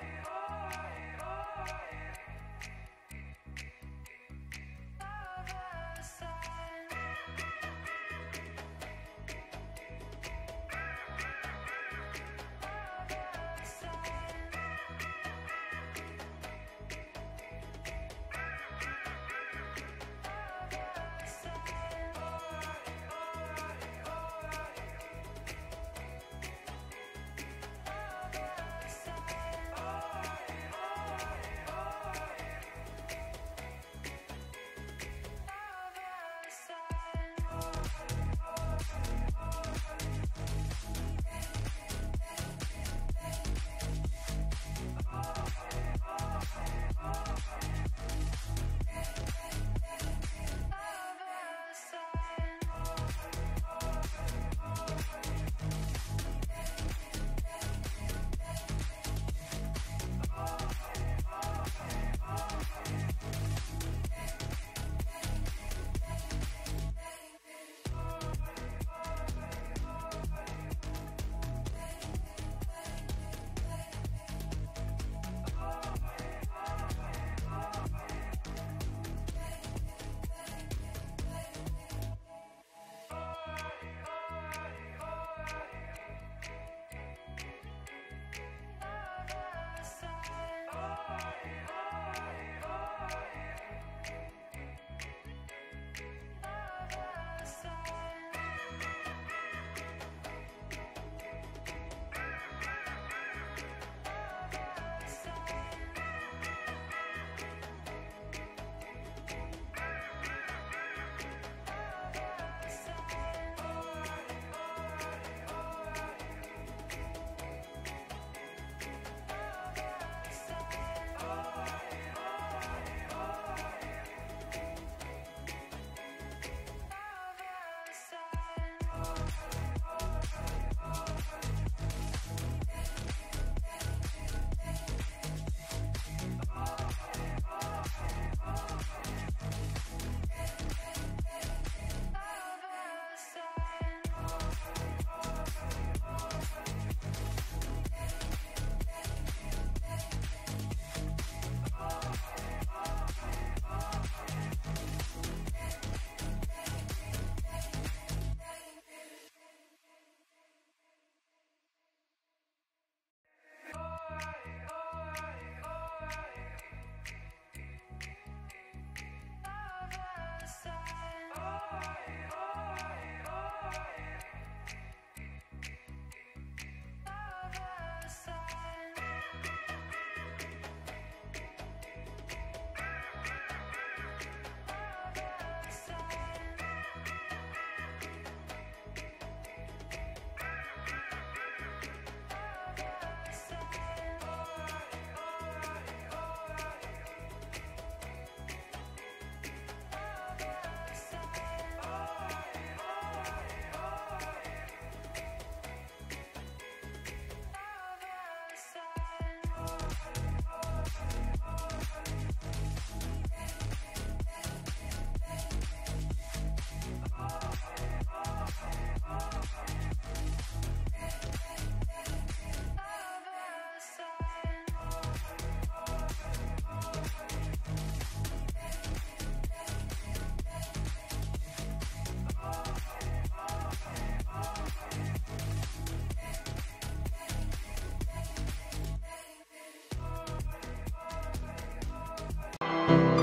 Fire! Oi, oi. Thank